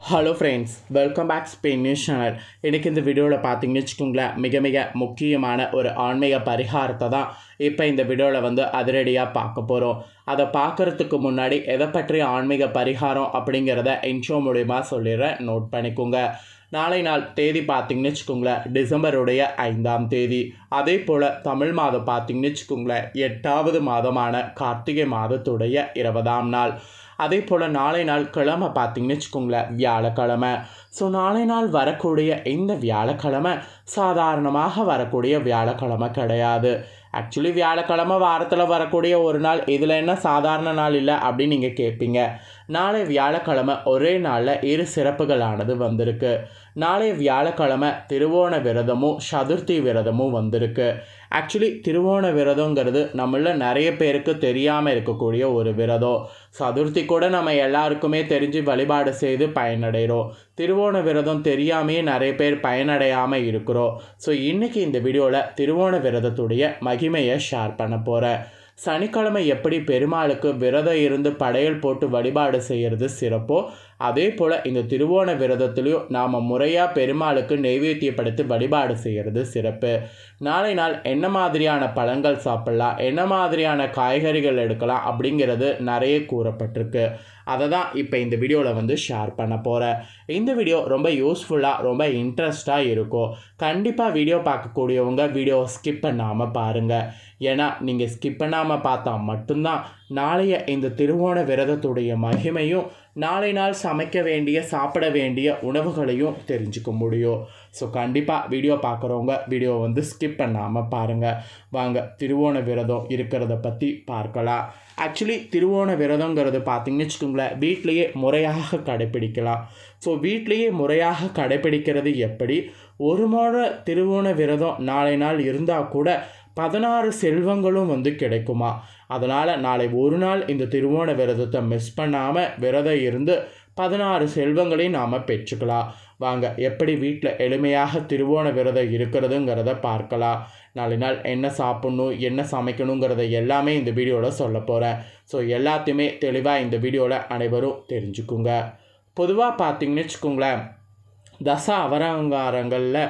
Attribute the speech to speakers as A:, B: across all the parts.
A: Hello friends welcome back Spain news channel எனக்கு இந்த வீடியோவில் பார்த்தீங்கன்னு வச்சுக்கோங்களேன் மிக மிக முக்கியமான ஒரு ஆன்மீக பரிகாரத்தை தான் இப்போ இந்த வீடியோவில் வந்து அதிரடியாக பார்க்க போகிறோம் அதை பார்க்குறதுக்கு முன்னாடி எதை பற்றிய ஆன்மீக பரிகாரம் அப்படிங்கிறத இன்ட்ரோ மூலிமா சொல்லிடுறேன். நோட் பண்ணிக்கோங்க. நாளை நாள் தேதி பார்த்தீங்கன்னு வச்சுக்கோங்களேன் டிசம்பருடைய ஐந்தாம் தேதி. அதே போல் தமிழ் மாதம் பார்த்தீங்கன்னு வச்சுக்கோங்களேன் எட்டாவது மாதமான கார்த்திகை மாதத்துடைய இருபதாம் நாள். அதே போல் நாளை நாள் கிழமை பார்த்தீங்கன்னு வச்சுக்கோங்களேன் வியாழக்கிழமை. ஸோ நாளை நாள் வரக்கூடிய இந்த வியாழக்கிழமை சாதாரணமாக வரக்கூடிய வியாழக்கிழமை கிடையாது. ஆக்சுவலி வியாழக்கிழமை வாரத்தில் வரக்கூடிய ஒரு நாள் இதில் என்ன சாதாரண நாள் இல்லை அப்படின்னு நீங்கள் கேட்பீங்க நாளை வியாழக்கிழமை ஒரே நாளில் இரு சிறப்புகளானது வந்திருக்கு. நாளை வியாழக்கிழமை திருவோண விரதமும் சதுர்த்தி விரதமும் வந்திருக்கு. ஆக்சுவலி திருவோண விரதங்கிறது நம்மள நிறைய பேருக்கு தெரியாமல் இருக்கக்கூடிய ஒரு விரதம். சதுர்த்தி கூட நம்ம எல்லாருக்குமே தெரிஞ்சு வழிபாடு செய்து பயனடைகிறோம். திருவோண விரதம் தெரியாமையே நிறைய பேர் பயனடையாமல் இருக்கிறோம். ஸோ இன்றைக்கி இந்த வீடியோவில் திருவோண விரதத்துடைய மகிமையை ஷேர் பண்ண போகிறேன் சனிக்கிழமை எப்படி பெருமாளுக்கு விரதம் இருந்து படையல் போட்டு வழிபாடு செய்கிறது சிறப்போ அதே போல் இந்த திருவோண விரதத்துலேயும் நாம் முறையாக பெருமாளுக்கு நெய்வேத்தியப்படுத்தி வழிபாடு செய்கிறது சிறப்பு. நாளை நாள் என்ன மாதிரியான பழங்கள் சாப்பிட்லாம் என்ன மாதிரியான காய்கறிகள் எடுக்கலாம் அப்படிங்கிறது நிறைய கூறப்பட்டிருக்கு. அதை தான் இப்போ இந்த வீடியோவில் வந்து ஷேர் பண்ண போகிறேன் இந்த வீடியோ ரொம்ப யூஸ்ஃபுல்லாக ரொம்ப இன்ட்ரெஸ்டாக இருக்கும். கண்டிப்பாக வீடியோ பார்க்கக்கூடியவங்க வீடியோ ஸ்கிப் பண்ணாமல் பாருங்கள் ஏன்னா நீங்கள் ஸ்கிப் பண்ணாமல் பார்த்தா மட்டும்தான் நாளைய இந்த திருவோண விரதத்துடைய மகிமையும் நாளை நாள் சமைக்க வேண்டிய சாப்பிட வேண்டிய உணவுகளையும் தெரிஞ்சுக்க முடியும். ஸோ கண்டிப்பாக வீடியோ பார்க்குறவங்க வீடியோ வந்து ஸ்கிப் பண்ணாமல் பாருங்கள் வாங்க திருவோண விரதம் இருக்கிறத பற்றி பார்க்கலாம். ஆக்சுவலி திருவோண விரதங்கிறது பார்த்தீங்கன்னு வச்சுக்கோங்களேன் வீட்லேயே முறையாக கடைப்பிடிக்கலாம் ஸோ வீட்லேயே முறையாக கடைப்பிடிக்கிறது எப்படி? ஒரு முறை திருவோண விரதம் நாளை நாள் இருந்தால் கூட பதினாறு செல்வங்களும் வந்து கிடைக்குமா? அதனால் நாளை ஒரு நாள் இந்த திருவோண விரதத்தை மிஸ் பண்ணாமல் விரதம் இருந்து பதினாறு செல்வங்களையும் நாம் பெற்றுக்கலாம். வாங்க எப்படி வீட்டில் எளிமையாக திருவோண விரதம் இருக்கிறதுங்கிறத பார்க்கலாம். நாளை நாள் என்ன சாப்பிட்ணும் என்ன சமைக்கணுங்கிறத எல்லாமே இந்த வீடியோவில் சொல்ல போகிறேன் ஸோ எல்லாத்தையுமே தெளிவாக இந்த வீடியோவில் அனைவரும் தெரிஞ்சுக்குங்க. பொதுவாக பார்த்தீங்கன்னு வச்சுக்கோங்களேன் தச அவரங்காரங்களில்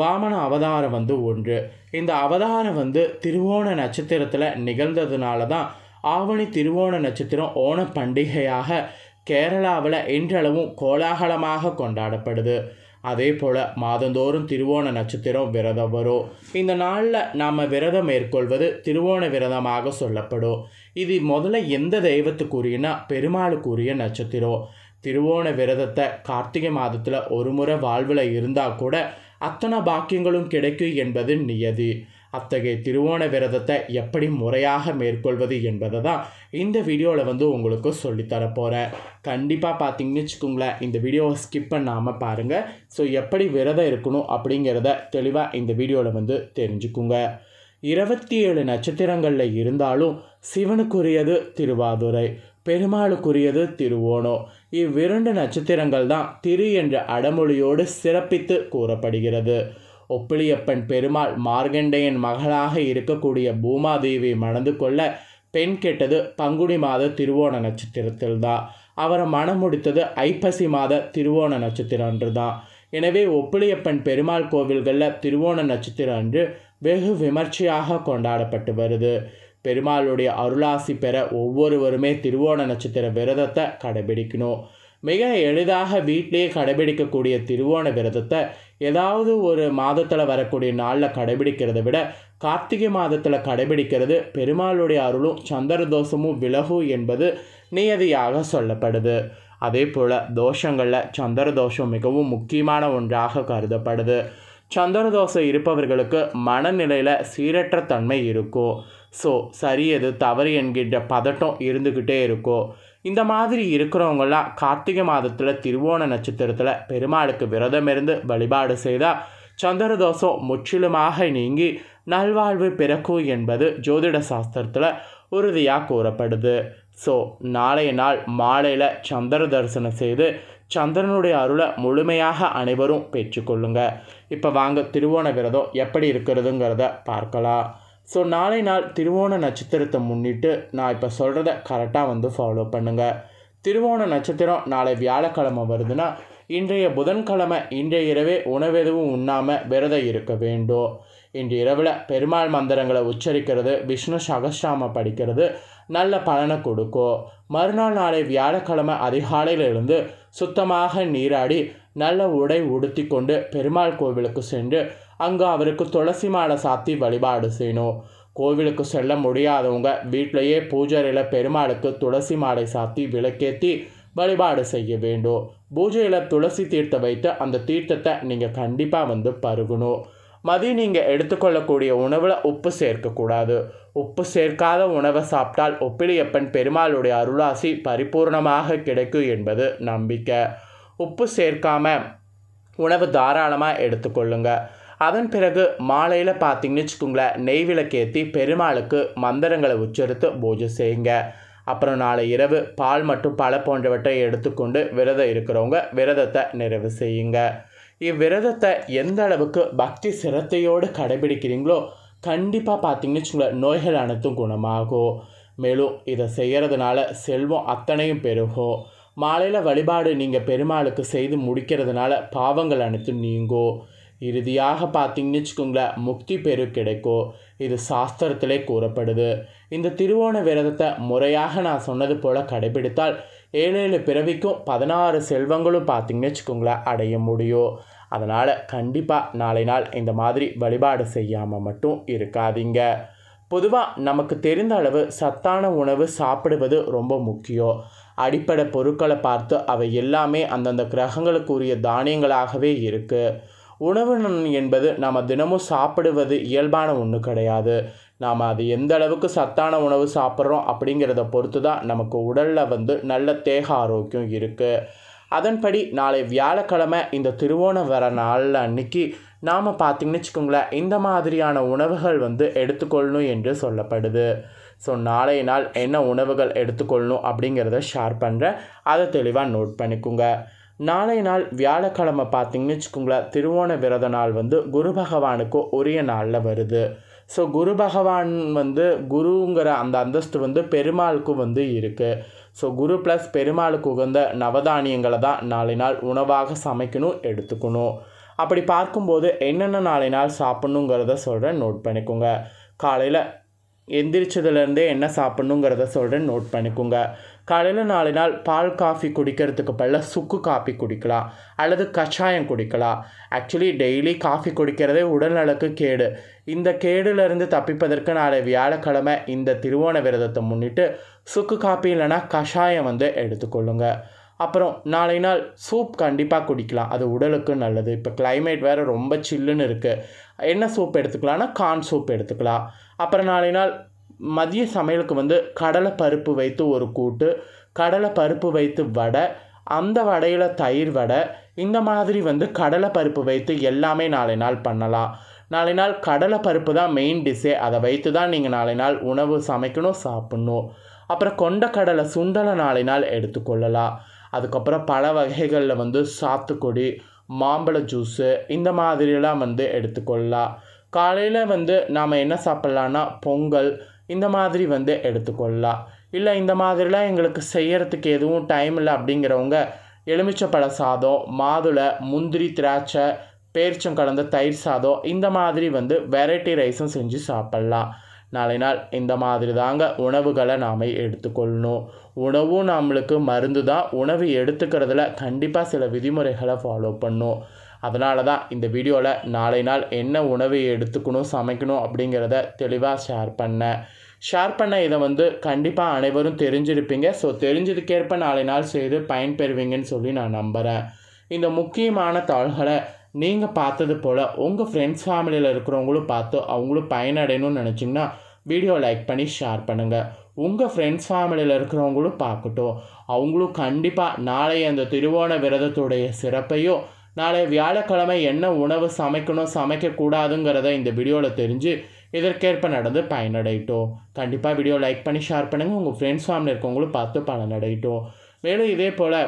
A: வாமன அவதாரம் வந்து ஒன்று. இந்த அவதாரம் வந்து திருவோண நட்சத்திரத்தில் நிகழ்ந்ததுனால தான் ஆவணி திருவோண நட்சத்திரம் ஓண பண்டிகையாக கேரளாவில் இன்றளவும் கோலாகலமாக கொண்டாடப்படுது. அதே போல் மாதந்தோறும் திருவோண நட்சத்திரம் விரதம் வரும். இந்த நாளில் நாம் விரதம் மேற்கொள்வது திருவோண விரதமாக சொல்லப்படும். இது முதல்ல எந்த தெய்வத்துக்குரியனா பெருமாளுக்குரிய நட்சத்திரம். திருவோண விரதத்தை கார்த்திகை மாதத்தில் ஒரு முறை வாழ்வில் இருந்தால் கூட அத்தனை பாக்கியங்களும் கிடைக்கும் என்பது நியதி. அத்தகைய திருவோண விரதத்தை எப்படி முறையாக மேற்கொள்வது என்பதை தான் இந்த வீடியோவில் வந்து உங்களுக்கு சொல்லித்தரப்போகிறேன் கண்டிப்பாக பார்த்தீங்கன்னு வச்சுக்கோங்களேன் இந்த வீடியோவை ஸ்கிப் பண்ணாமல் பாருங்கள் ஸோ எப்படி விரதம் இருக்கணும் அப்படிங்கிறத தெளிவாக இந்த வீடியோவில் வந்து தெரிஞ்சுக்குங்க. இருபத்தி ஏழு நட்சத்திரங்களில் இருந்தாலும் சிவனுக்குரியது திருவாதுரை. பெருமாளுக்குரியது திருவோணம். இவ்விரண்டு நட்சத்திரங்கள் தான் திரு என்ற அடமொழியோடு சிறப்பித்து கூறப்படுகிறது. ஒப்பிலியப்பன் பெருமாள் மார்கண்டையன் மகளாக இருக்கக்கூடிய பூமாதேவி மணந்து கொள்ள பெண் கெட்டது பங்குனி மாத திருவோண நட்சத்திரத்தில் தான் அவரை மனம் முடித்தது ஐப்பசி மாத திருவோண நட்சத்திரம் அன்று தான் எனவே ஒப்பிலியப்பன் பெருமாள் கோவில்களில் திருவோண நட்சத்திரம் அன்று வெகு விமர்சையாக கொண்டாடப்பட்டு வருது. பெருமாளுடைய அருளாசி பெற ஒவ்வொருவருமே திருவோண நட்சத்திர விரதத்தை கடைபிடிக்கணும். மிக எளிதாக வீட்டிலேயே கடைபிடிக்கக்கூடிய திருவோண விரதத்தை ஏதாவது ஒரு மாதத்தில் வரக்கூடிய நாளில் கடைபிடிக்கிறத விட கார்த்திகை மாதத்தில் கடைபிடிக்கிறது பெருமாளுடைய அருளும் சந்திர தோஷமும் விலகும் என்பது நியதியாக சொல்லப்படுது. அதே போல் தோஷங்களில் சந்திர தோஷம் மிகவும் முக்கியமான ஒன்றாக கருதப்படுது. சந்திர தோஷம் இருப்பவர்களுக்கு மனநிலையில் சீரற்ற தன்மை இருக்கும். ஸோ சரி எது தவறு என்கின்ற பதட்டம் இருந்துக்கிட்டே இருக்கும் இந்த மாதிரி இருக்கிறவங்களாம் கார்த்திகை மாதத்தில் திருவோண நட்சத்திரத்தில் பெருமாளுக்கு விரதம் இருந்து வழிபாடு செய்தால் சந்திர தோஷம் முற்றிலுமாக நீங்கி நல்வாழ்வு பிறக்கும் என்பது ஜோதிட சாஸ்திரத்தில் உறுதியாக கூறப்படுது. ஸோ நாளைய நாள் மாலையில் சந்திர தரிசனம் செய்து சந்திரனுடைய அருளை முழுமையாக அனைவரும் பெற்றுக்கொள்ளுங்க. இப்போ வாங்க திருவோண விரதம் எப்படி இருக்கிறதுங்கிறத பார்க்கலாம். ஸோ நாளை நாள் திருவோண நட்சத்திரத்தை முன்னிட்டு நான் இப்போ சொல்கிறத கரெக்டாக வந்து ஃபாலோ பண்ணுங்கள் திருவோண நட்சத்திரம் நாளை வியாழக்கிழமை வருதுன்னா இன்றைய புதன்கிழமை இன்றைய இரவே உணவெதுவும் உண்ணாமல் விரதம் இருக்க வேண்டும். இன்று இரவில் பெருமாள் மந்திரங்களை உச்சரிக்கிறது விஷ்ணு சகஸ்ராம படிக்கிறது நல்ல பலனை கொடுக்கும். மறுநாள் நாளை வியாழக்கிழமை அதிகாலையில் இருந்து சுத்தமாக நீராடி நல்ல உடை உடுத்தி கொண்டு பெருமாள் கோவிலுக்கு சென்று அங்கு அவருக்கு துளசி மாலை சாத்தி வழிபாடு செய்யணும். கோவிலுக்கு செல்ல முடியாதவங்க வீட்டிலேயே பூஜையில் பெருமாளுக்கு துளசி மாலை சாத்தி விளக்கேற்றி வழிபாடு செய்ய வேண்டும். பூஜையில் துளசி தீர்த்தம் வைத்து அந்த தீர்த்தத்தை நீங்கள் கண்டிப்பாக வந்து பருகணும். மதியம் நீங்கள் எடுத்துக்கொள்ளக்கூடிய உணவில் உப்பு சேர்க்கக்கூடாது. உப்பு சேர்க்காத உணவை சாப்பிட்டால் ஒப்பிலியப்பன் பெருமாளுடைய அருளாசி பரிபூர்ணமாக கிடைக்கும் என்பது நம்பிக்கை. உப்பு சேர்க்காம உணவு தாராளமாக எடுத்துக்கொள்ளுங்கள் அதன் பிறகு மாலையில் பார்த்தீங்கன்னு வச்சுக்கோங்களேன் நெய் விளக்கேற்றி பெருமாளுக்கு மந்திரங்களை உச்சரித்து பூஜை செய்யுங்க. அப்புறம் நாளை இரவு பால் மற்றும் பழ போன்றவற்றை எடுத்துக்கொண்டு விரதம் இருக்கிறவங்க விரதத்தை நிறைவு செய்யுங்க. இவ்விரதத்தை எந்த அளவுக்கு பக்தி சிரத்தையோடு கடைபிடிக்கிறீங்களோ கண்டிப்பாக பார்த்தீங்கன்னு வச்சுக்கோங்களேன் நோய்கள் அனைத்தும் குணமாகும். மேலும் இதை செய்கிறதுனால செல்வம் அத்தனையும் பெருகும். மாலையில் வழிபாடு நீங்கள் பெருமாளுக்கு செய்து முடிக்கிறதுனால பாவங்கள் அனைத்தும் நீங்கும். இறுதியாக பார்த்தீங்கன்னு வச்சுக்கோங்களேன் முக்தி பெரு கிடைக்கும் இது சாஸ்திரத்திலே கூறப்படுது. இந்த திருவோண விரதத்தை முறையாக நான் சொன்னது போல் கடைபிடித்தால் ஏழு ஏழு பிறவிக்கும் பதினாறு செல்வங்களும் பார்த்தீங்கன்னு வச்சுக்கோங்களேன் அடைய முடியும். அதனால் கண்டிப்பாக நாளை நாள் இந்த மாதிரி வழிபாடு செய்யாமல் மட்டும் இருக்காதீங்க. பொதுவாக நமக்கு தெரிந்த அளவு சத்தான உணவு சாப்பிடுவது ரொம்ப முக்கியம். அடிப்படை பொருட்களை பார்த்து அவை எல்லாமே அந்தந்த கிரகங்களுக்குரிய தானியங்களாகவே இருக்குது உணவு என்பது நாம் தினமும் சாப்பிடுவது இயல்பான ஒன்று கிடையாது. நாம் அது எந்த அளவுக்கு சத்தான உணவு சாப்பிட்றோம் அப்படிங்கிறத பொறுத்து தான் நமக்கு உடலில் வந்து நல்ல தேக ஆரோக்கியம் இருக்குது அதன்படி நாளை வியாழக்கிழமை இந்த திருவோண வர நாளில் அன்னைக்கு நாம் பார்த்திங்கன்னு வச்சுக்கோங்களேன் இந்த மாதிரியான உணவுகள் வந்து எடுத்துக்கொள்ளணும் என்று சொல்லப்படுது. ஸோ நாளைய நாள் என்ன உணவுகள் எடுத்துக்கொள்ளணும் அப்படிங்கிறத ஷேர் பண்ணுறேன் அதை தெளிவாக நோட் பண்ணிக்கோங்க. நாளை நாள் வியாழக்கிழமை பார்த்தீங்கன்னு வச்சுக்கோங்களேன் திருவோண விரத நாள் வந்து குரு பகவானுக்கு உரிய நாளில் வருது. ஸோ குரு பகவான் வந்து குருங்கிற அந்த அந்தஸ்து வந்து பெருமாளுக்கும் வந்து இருக்குது ஸோ குரு ப்ளஸ் பெருமாளுக்கு உகந்த நவதானியங்களை தான் நாளை நாள் உணவாக சமைக்கணும் எடுத்துக்கணும். அப்படி பார்க்கும்போது என்னென்ன நாளை நாள் சாப்பிட்ணுங்கிறத சொல்கிறேன் நோட் பண்ணிக்கோங்க. காலையில் எந்திரிச்சதுலேருந்தே என்ன சாப்பிட்ணுங்கிறத சொல்கிறேன் நோட் பண்ணிக்கோங்க. காலையில் நாலு நாள் பால் காஃபி குடிக்கிறதுக்கு பதிலாக சுக்கு காஃபி குடிக்கலாம் அல்லது கஷாயம் குடிக்கலாம். ஆக்சுவலி டெய்லி காஃபி குடிக்கிறதே உடல்நலக்கு கேடு. இந்த கேடுலேருந்து தப்பிப்பதற்கு நாளை வியாழக்கிழமை இந்த திருவோண விரதத்தை முன்னிட்டு சுக்கு காப்பி இல்லைனா கஷாயம் வந்து எடுத்துக்கொள்ளுங்க. அப்புறம் நாளை நாள் சூப் கண்டிப்பாக குடிக்கலாம். அது உடலுக்கு நல்லது. இப்போ கிளைமேட் வேறு ரொம்ப சில்லுன்னு இருக்குது என்ன சூப் எடுத்துக்கலாம்னா கார்ன் சூப் எடுத்துக்கலாம். அப்புறம் நாளை நாள் மதிய சமையலுக்கு வந்து கடலை பருப்பு வைத்து ஒரு கூட்டு கடலை பருப்பு வைத்து வடை அந்த வடையில் தயிர் வடை இந்த மாதிரி வந்து கடலை பருப்பு வைத்து எல்லாமே நாளை நாள் பண்ணலாம். நாளை நாள் கடலை பருப்பு தான் மெயின் டிஷ்ஷே அதை வைத்து தான் நீங்கள் நாளை நாள் உணவு சமைக்கணும் சாப்பிட்ணும். அப்புறம் கொண்டக்கடலை சுண்டலை நாளை நாள் எடுத்துக்கொள்ளலாம் அதுக்கப்புறம் பல வகைகளில் வந்து சாத்துக்குடி மாம்பழ ஜூஸு இந்த மாதிரிலாம் வந்து எடுத்துக்கொள்ளலாம் காலையில் வந்து நாம் என்ன சாப்பிட்லான்னா பொங்கல் இந்த மாதிரி வந்து எடுத்துக்கொள்ளலாம் இல்லை இந்த மாதிரிலாம் எங்களுக்கு செய்கிறதுக்கு எதுவும் டைம் இல்லை அப்படிங்கிறவங்க எலுமிச்சப்பழ சாதம் மாதுளை முந்திரி திராட்சை பேரிச்சம் கலந்த தயிர் சாதம் இந்த மாதிரி வந்து வெரைட்டி ரைஸும் செஞ்சு சாப்பிட்லாம் நாளை நாள் இந்த மாதிரி தாங்க உணவுகளை நாம் எடுத்துக்கொள்ளணும். உணவும் நம்மளுக்கு மருந்து தான் உணவு எடுத்துக்கிறதுல கண்டிப்பாக சில விதிமுறைகளை ஃபாலோ பண்ணும். அதனால தான் இந்த வீடியோவில் நாளை நாள் என்ன உணவு எடுத்துக்கணும் சமைக்கணும் அப்படிங்கிறத தெளிவாக ஷேர் பண்ணேன் ஷேர் பண்ண இதை வந்து கண்டிப்பாக அனைவரும் தெரிஞ்சிருப்பீங்க. ஸோ தெரிஞ்சதுக்கேற்ப நாளை நாள் செய்து பயன்பெறுவீங்கன்னு சொல்லி நான் நம்புகிறேன் இந்த முக்கியமான தாள்களை நீங்கள் பார்த்தது போல் உங்கள் ஃப்ரெண்ட்ஸ் ஃபேமிலியில் இருக்கிறவங்களும் பார்த்து அவங்களும் பயனடையணும்னு நினச்சிங்கன்னா வீடியோ லைக் பண்ணி ஷேர் பண்ணுங்கள் உங்கள் ஃப்ரெண்ட்ஸ் ஃபேமிலியில் இருக்கிறவங்களும் பார்க்கட்டும். அவங்களும் கண்டிப்பாக நாளை அந்த திருவோண விரதத்துடைய சிறப்பையும் நாளை வியாழக்கிழமை என்ன உணவு சமைக்கணும் சமைக்கக்கூடாதுங்கிறத இந்த வீடியோவில் தெரிஞ்சு இதற்கேற்ப நடந்து பயனடையட்டும். கண்டிப்பாக வீடியோ லைக் பண்ணி ஷேர் பண்ணுங்கள் உங்கள் ஃப்ரெண்ட்ஸ் ஃபேமிலி இருக்கவங்களும் பார்த்து பலனடையட்டும் மேலும் இதே போல்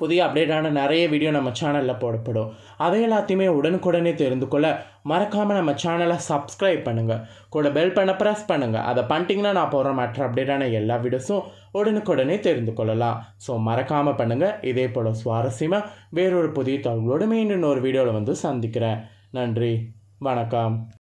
A: புதிய அப்டேட்டான நிறைய வீடியோ நம்ம சேனலில் போடப்படும். அதை எல்லாத்தையுமே உடனுக்குடனே தெரிந்து கொள்ள மறக்காமல் நம்ம சேனலை சப்ஸ்கிரைப் பண்ணுங்கள் கூட பெல் பண்ண ப்ரெஸ் பண்ணுங்கள் அதை பண்ணிட்டீங்கன்னா நான் போகிற மற்ற அப்டேட்டான எல்லா வீடியோஸும் உடனுக்குடனே தெரிந்து கொள்ளலாம். ஸோ மறக்காமல் பண்ணுங்கள் இதே போல் சுவாரஸ்யமாக வேறொரு புதிய தகவலோடு மீண்டும் ஒரு வீடியோவில் வந்து சந்திக்கிறேன். நன்றி. வணக்கம்.